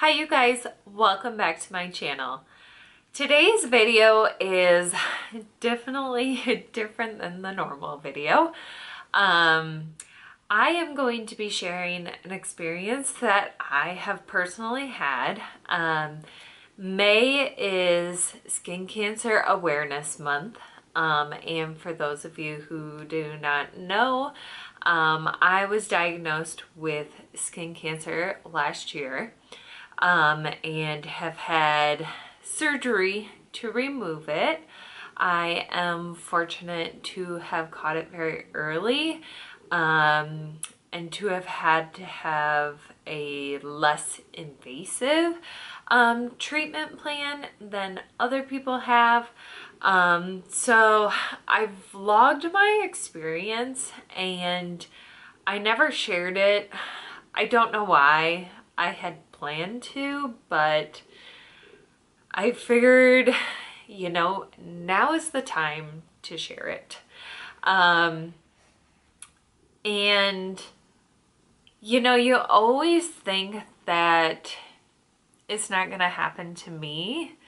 Hi you guys, welcome back to my channel. Today's video is definitely different than the normal video. Um, I am going to be sharing an experience that I have personally had. Um, May is Skin Cancer Awareness Month. Um, and for those of you who do not know, um, I was diagnosed with skin cancer last year um, and have had surgery to remove it. I am fortunate to have caught it very early um, and to have had to have a less invasive um, treatment plan than other people have. Um, so I vlogged my experience and I never shared it. I don't know why. I had planned to, but I figured, you know, now is the time to share it. Um, and, you know, you always think that it's not going to happen to me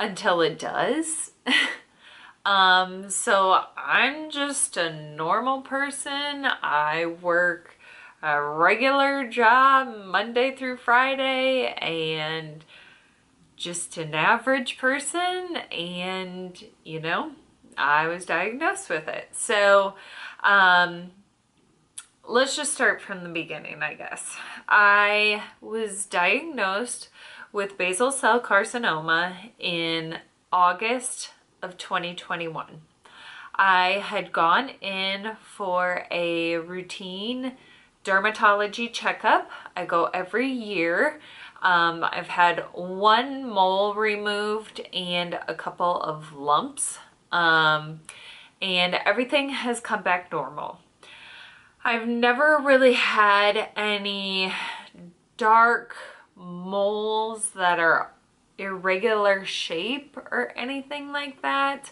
until it does. um, so I'm just a normal person. I work a regular job Monday through Friday and just an average person and you know I was diagnosed with it. So um, let's just start from the beginning I guess. I was diagnosed with basal cell carcinoma in August of 2021 I had gone in for a routine dermatology checkup. I go every year. Um, I've had one mole removed and a couple of lumps. Um, and everything has come back normal. I've never really had any dark moles that are irregular shape or anything like that.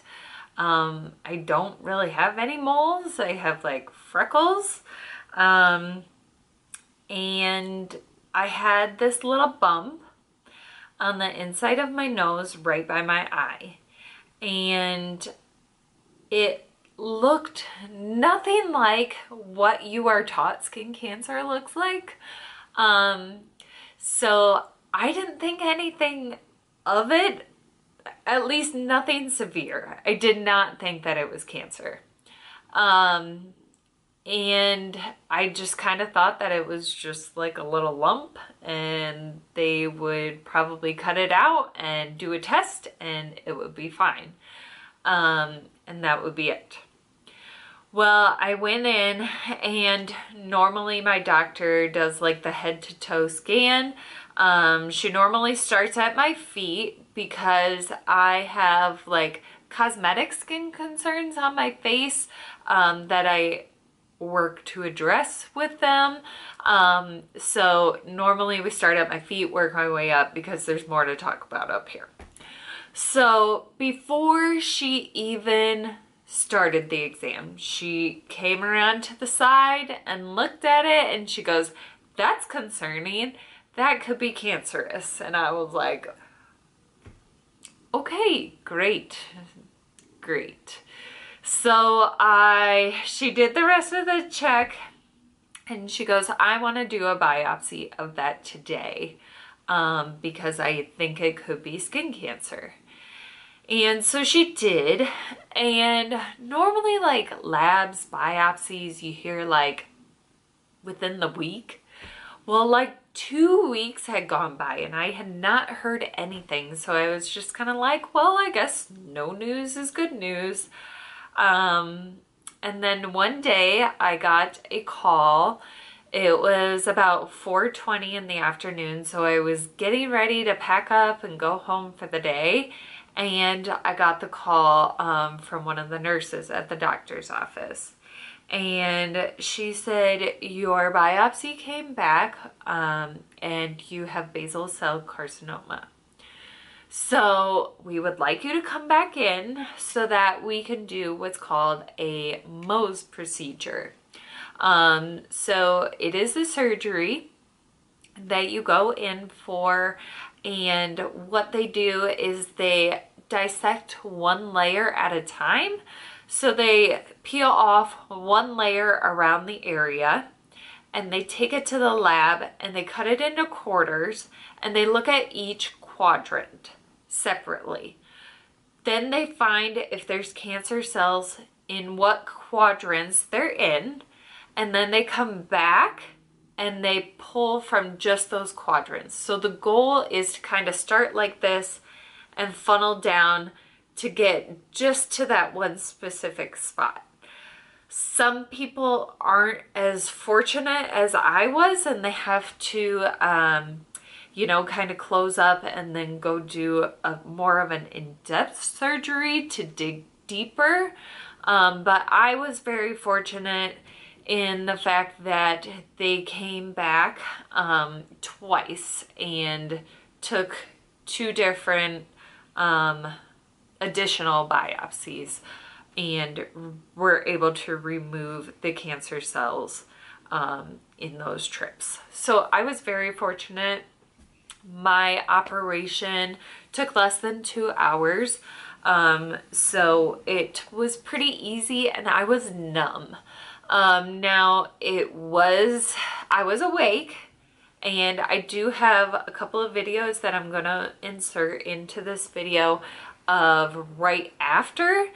Um, I don't really have any moles. I have like freckles. Um, and I had this little bump on the inside of my nose right by my eye. And it looked nothing like what you are taught skin cancer looks like. Um, so I didn't think anything of it, at least nothing severe. I did not think that it was cancer. Um, and I just kind of thought that it was just like a little lump and they would probably cut it out and do a test and it would be fine. Um, and that would be it. Well, I went in and normally my doctor does like the head to toe scan. Um, she normally starts at my feet because I have like cosmetic skin concerns on my face um, that I work to address with them. Um, so normally we start at my feet, work my way up because there's more to talk about up here. So before she even started the exam, she came around to the side and looked at it and she goes, that's concerning. That could be cancerous. And I was like, okay, great, great. So I, she did the rest of the check and she goes, I want to do a biopsy of that today um, because I think it could be skin cancer. And so she did. And normally like labs, biopsies, you hear like within the week. Well, like two weeks had gone by and I had not heard anything. So I was just kind of like, well, I guess no news is good news. Um, and then one day I got a call. It was about 4.20 in the afternoon, so I was getting ready to pack up and go home for the day. And I got the call um, from one of the nurses at the doctor's office. And she said, your biopsy came back um, and you have basal cell carcinoma. So we would like you to come back in so that we can do what's called a Mohs procedure. Um, so it is a surgery that you go in for and what they do is they dissect one layer at a time. So they peel off one layer around the area and they take it to the lab and they cut it into quarters and they look at each quadrant separately. Then they find if there's cancer cells in what quadrants they're in and then they come back and they pull from just those quadrants. So the goal is to kind of start like this and funnel down to get just to that one specific spot. Some people aren't as fortunate as I was and they have to, um, you know, kind of close up and then go do a, more of an in-depth surgery to dig deeper. Um, but I was very fortunate in the fact that they came back um, twice and took two different um, additional biopsies and were able to remove the cancer cells um, in those trips. So I was very fortunate. My operation took less than two hours. Um, so it was pretty easy and I was numb. Um, now it was, I was awake and I do have a couple of videos that I'm gonna insert into this video of right after.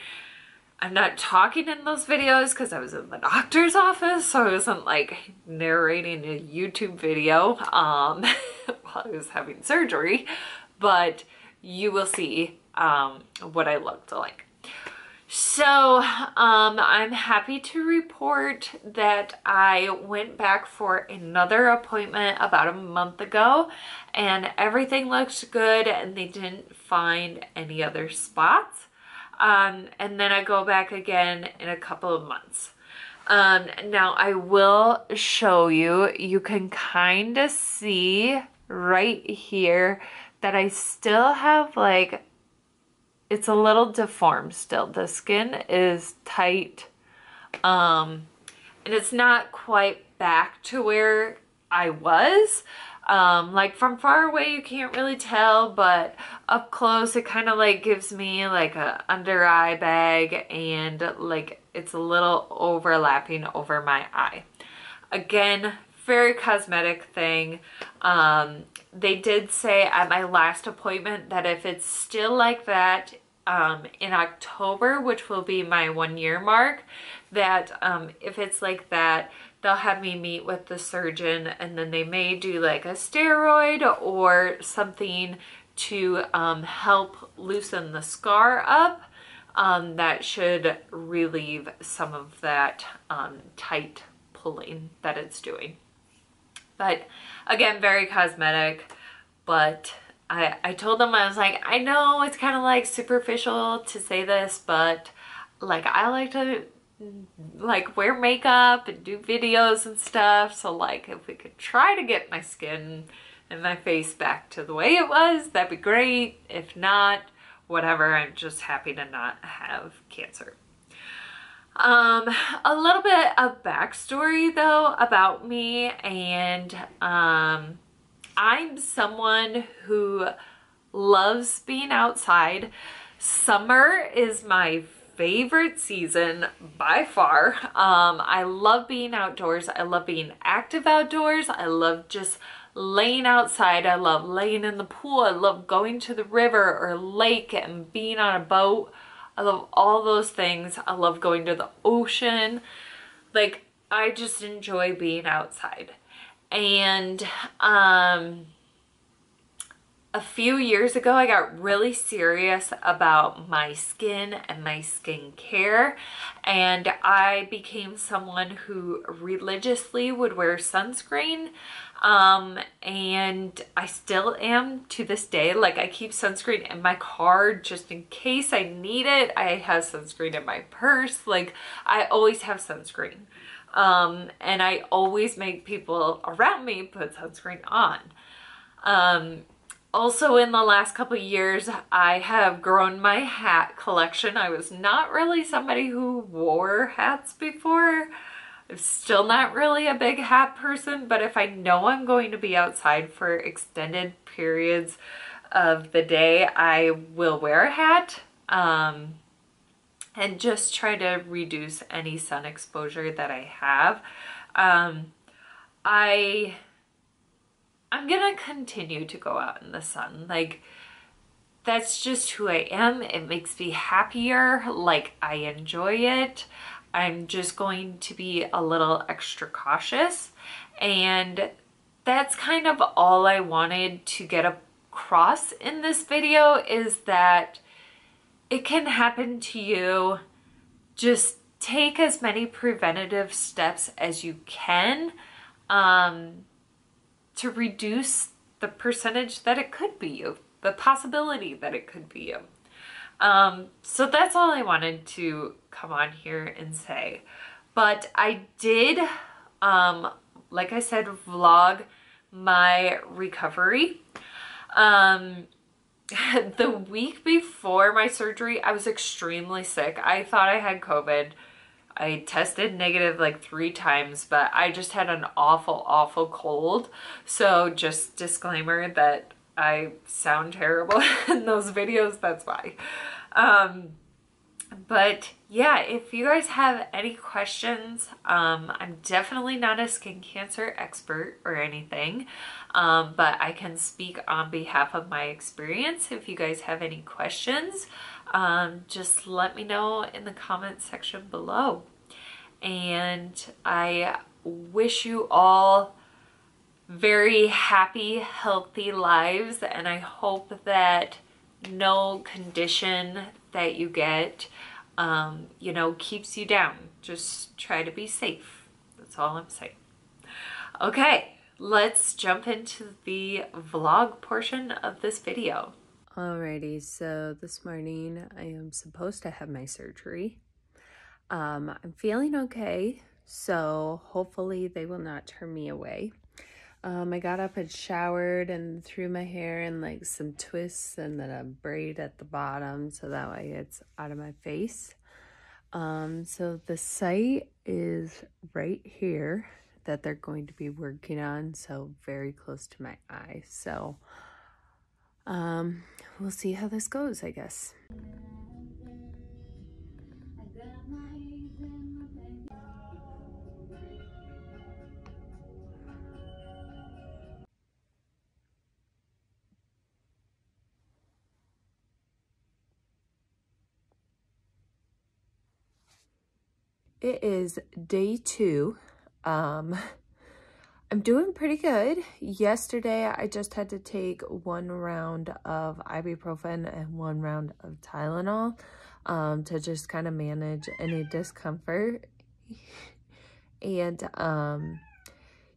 I'm not talking in those videos because I was in the doctor's office, so I wasn't like narrating a YouTube video um, was having surgery, but you will see um, what I looked like. So um, I'm happy to report that I went back for another appointment about a month ago and everything looked good and they didn't find any other spots. Um, and then I go back again in a couple of months. Um, now I will show you, you can kind of see right here that I still have like it's a little deformed still. The skin is tight. Um, and it's not quite back to where I was. Um, like from far away you can't really tell, but up close it kind of like gives me like a under eye bag and like it's a little overlapping over my eye. Again, very cosmetic thing. Um, they did say at my last appointment that if it's still like that um, in October, which will be my one year mark, that um, if it's like that, they'll have me meet with the surgeon and then they may do like a steroid or something to um, help loosen the scar up. Um, that should relieve some of that um, tight pulling that it's doing. But again, very cosmetic, but I, I told them, I was like, I know it's kind of like superficial to say this, but like I like to like wear makeup and do videos and stuff. So like if we could try to get my skin and my face back to the way it was, that'd be great. If not, whatever, I'm just happy to not have cancer. Um, a little bit of backstory though about me and um, I'm someone who loves being outside. Summer is my favorite season by far. Um, I love being outdoors. I love being active outdoors. I love just laying outside. I love laying in the pool. I love going to the river or lake and being on a boat. I love all those things. I love going to the ocean. Like, I just enjoy being outside. And um, a few years ago, I got really serious about my skin and my skincare. And I became someone who religiously would wear sunscreen. Um, and I still am to this day. Like I keep sunscreen in my car just in case I need it. I have sunscreen in my purse. Like I always have sunscreen. Um, and I always make people around me put sunscreen on. Um, also in the last couple years, I have grown my hat collection. I was not really somebody who wore hats before, I'm still not really a big hat person, but if I know I'm going to be outside for extended periods of the day, I will wear a hat um, and just try to reduce any sun exposure that I have. Um, I, I'm gonna continue to go out in the sun. Like, that's just who I am. It makes me happier. Like, I enjoy it. I'm just going to be a little extra cautious. And that's kind of all I wanted to get across in this video is that it can happen to you. Just take as many preventative steps as you can um, to reduce the percentage that it could be you, the possibility that it could be you. Um, so that's all I wanted to come on here and say. But I did, um, like I said, vlog my recovery. Um, the week before my surgery, I was extremely sick. I thought I had COVID. I tested negative like three times, but I just had an awful, awful cold. So just disclaimer that I sound terrible in those videos, that's why. Um, but yeah, if you guys have any questions, um, I'm definitely not a skin cancer expert or anything, um, but I can speak on behalf of my experience. If you guys have any questions, um, just let me know in the comment section below. And I wish you all very happy, healthy lives, and I hope that no condition that you get, um, you know, keeps you down. Just try to be safe. That's all I'm saying. Okay, let's jump into the vlog portion of this video. Alrighty, so this morning I am supposed to have my surgery. Um, I'm feeling okay, so hopefully they will not turn me away. Um, I got up and showered and threw my hair in like some twists and then a braid at the bottom so that way it's out of my face. Um, so the site is right here that they're going to be working on, so very close to my eye. So um, we'll see how this goes, I guess. It is day two. Um, I'm doing pretty good. Yesterday, I just had to take one round of ibuprofen and one round of Tylenol um, to just kind of manage any discomfort. and um,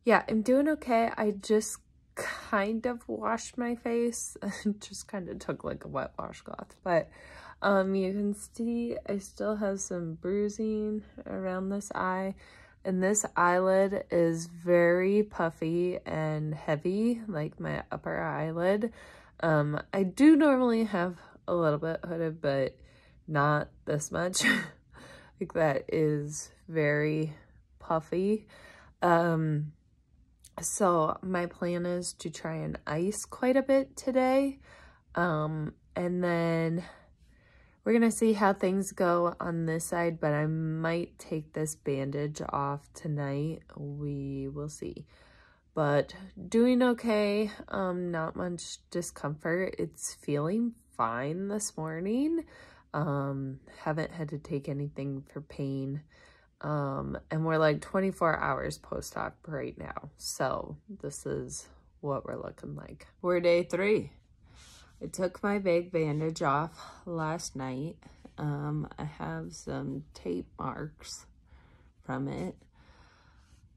yeah, I'm doing okay. I just kind of washed my face. just kind of took like a wet washcloth. But um, you can see I still have some bruising around this eye. And this eyelid is very puffy and heavy, like my upper eyelid. Um, I do normally have a little bit hooded, but not this much. like that is very puffy. Um, so my plan is to try and ice quite a bit today. Um, and then we're going to see how things go on this side, but I might take this bandage off tonight. We will see. But doing okay, um, not much discomfort. It's feeling fine this morning. Um, haven't had to take anything for pain. Um, and we're like 24 hours post-op right now. So this is what we're looking like. We're day three. I took my big bandage off last night. Um, I have some tape marks from it.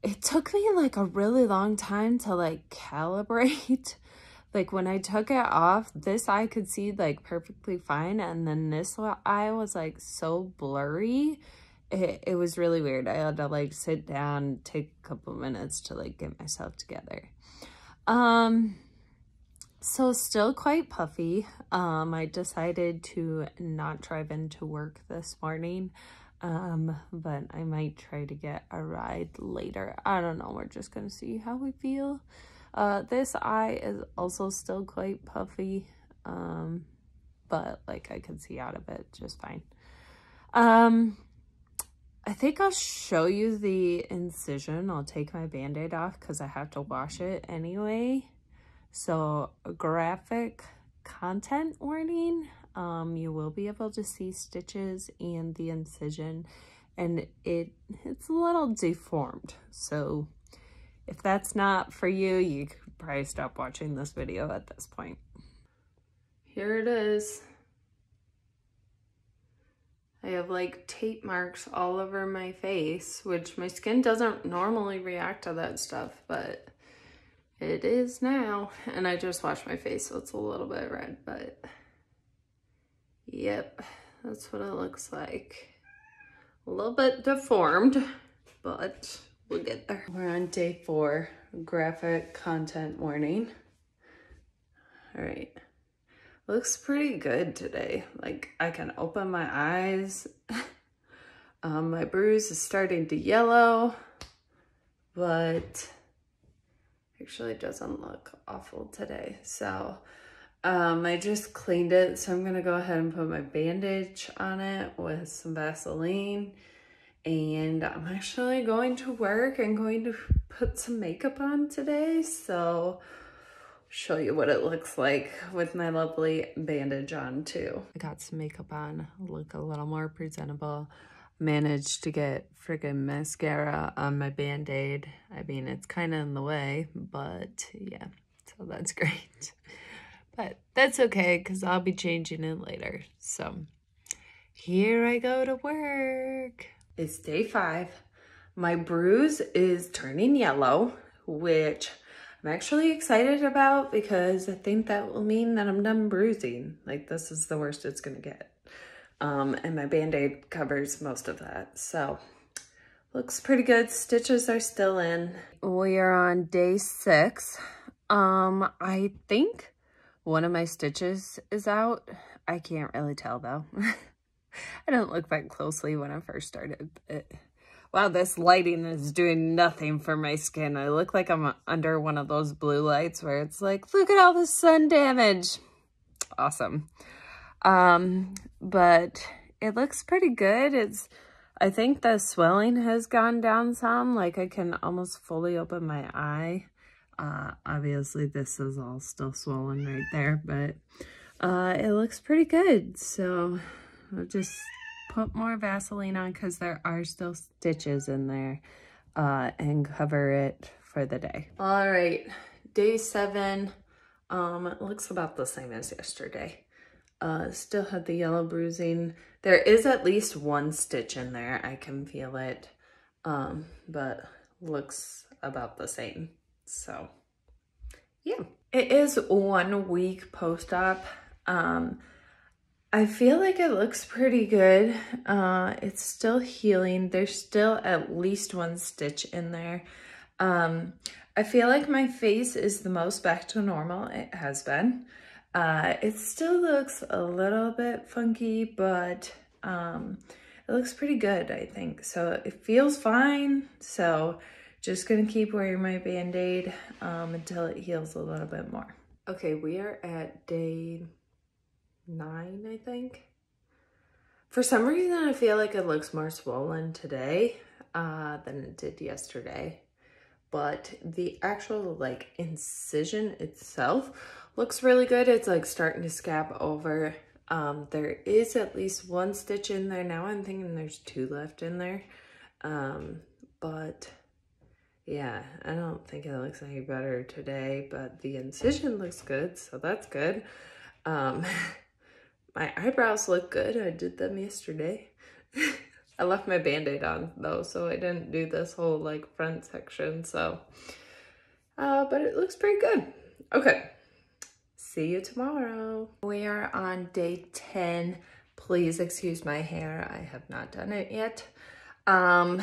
It took me like a really long time to like calibrate. like when I took it off, this eye could see like perfectly fine. And then this eye was like so blurry. It, it was really weird. I had to like sit down, take a couple minutes to like get myself together. Um, so still quite puffy. Um, I decided to not drive into work this morning Um, but I might try to get a ride later. I don't know. We're just going to see how we feel. Uh, this eye is also still quite puffy. Um, but like I can see out of it just fine. Um, I think I'll show you the incision. I'll take my band-aid off because I have to wash it anyway. So graphic content warning. Um, you will be able to see stitches and the incision and it it's a little deformed. So if that's not for you, you could probably stop watching this video at this point. Here it is. I have like tape marks all over my face, which my skin doesn't normally react to that stuff, but it is now. And I just washed my face, so it's a little bit red, but yep, that's what it looks like. A little bit deformed, but we'll get there. We're on day four, graphic content warning. All right. Looks pretty good today. Like I can open my eyes. um, my bruise is starting to yellow, but actually doesn't look awful today. So um, I just cleaned it. So I'm going to go ahead and put my bandage on it with some Vaseline. And I'm actually going to work and going to put some makeup on today. So show you what it looks like with my lovely bandage on too. I got some makeup on, look a little more presentable. Managed to get friggin' mascara on my band-aid. I mean, it's kind of in the way, but yeah, so that's great. But that's okay, because I'll be changing it later. So here I go to work. It's day five. My bruise is turning yellow, which I'm actually excited about because I think that will mean that I'm done bruising. Like this is the worst it's gonna get. Um, and my Band-Aid covers most of that. So looks pretty good. Stitches are still in. We are on day six. Um, I think one of my stitches is out. I can't really tell though. I don't look back closely when I first started, but Wow, this lighting is doing nothing for my skin. I look like I'm under one of those blue lights where it's like, look at all the sun damage. Awesome. Um, but it looks pretty good. It's, I think the swelling has gone down some. Like I can almost fully open my eye. Uh, obviously this is all still swollen right there, but uh, it looks pretty good. So I'll just put more Vaseline on because there are still stitches in there uh, and cover it for the day. All right, day seven. Um, it looks about the same as yesterday. Uh, still had the yellow bruising. There is at least one stitch in there. I can feel it, um, but looks about the same. So, yeah. It is one week post-op. Um, I feel like it looks pretty good. Uh, it's still healing. There's still at least one stitch in there. Um, I feel like my face is the most back to normal it has been. Uh, it still looks a little bit funky, but um, it looks pretty good, I think. So it feels fine. So just gonna keep wearing my Band-Aid um, until it heals a little bit more. Okay, we are at day nine, I think. For some reason, I feel like it looks more swollen today uh, than it did yesterday. But the actual like incision itself looks really good. It's like starting to scab over. Um, there is at least one stitch in there. Now I'm thinking there's two left in there. Um, but yeah, I don't think it looks any better today, but the incision looks good, so that's good. Um, My eyebrows look good. I did them yesterday. I left my band-aid on though, so I didn't do this whole like front section, so. Uh, but it looks pretty good. Okay, see you tomorrow. We are on day 10. Please excuse my hair. I have not done it yet. Um,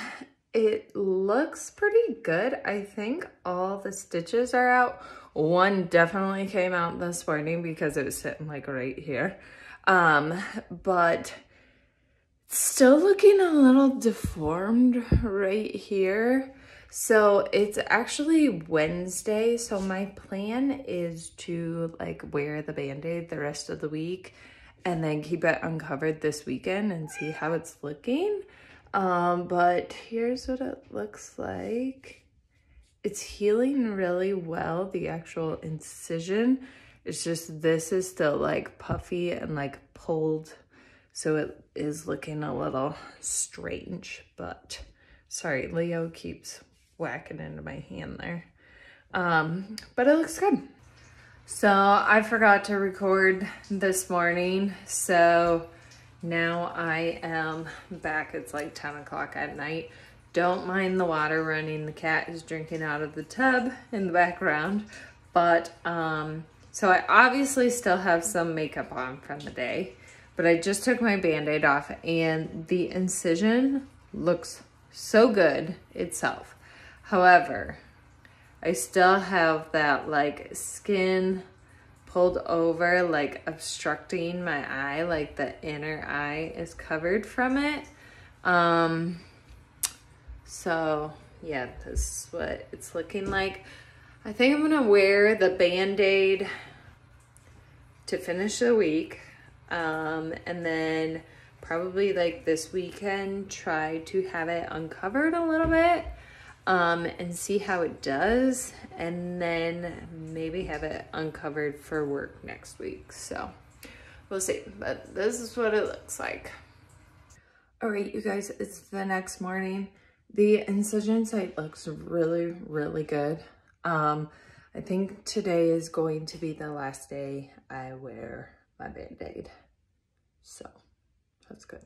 it looks pretty good. I think all the stitches are out. One definitely came out this morning because it was sitting like right here. Um, but still looking a little deformed right here. So it's actually Wednesday. So my plan is to like wear the band-aid the rest of the week and then keep it uncovered this weekend and see how it's looking. Um, but here's what it looks like. It's healing really well, the actual incision. It's just this is still like puffy and like pulled. So it is looking a little strange, but sorry, Leo keeps whacking into my hand there. Um, but it looks good. So I forgot to record this morning. So now I am back. It's like 10 o'clock at night. Don't mind the water running. The cat is drinking out of the tub in the background. But, um, so I obviously still have some makeup on from the day. But I just took my band-aid off and the incision looks so good itself. However, I still have that like skin pulled over, like obstructing my eye, like the inner eye is covered from it. Um, so yeah, this is what it's looking like. I think I'm gonna wear the Band-Aid to finish the week. Um, and then probably like this weekend, try to have it uncovered a little bit um, and see how it does. And then maybe have it uncovered for work next week. So we'll see. But this is what it looks like. All right, you guys, it's the next morning. The incision site looks really, really good. Um, I think today is going to be the last day I wear my Band-Aid. So that's good.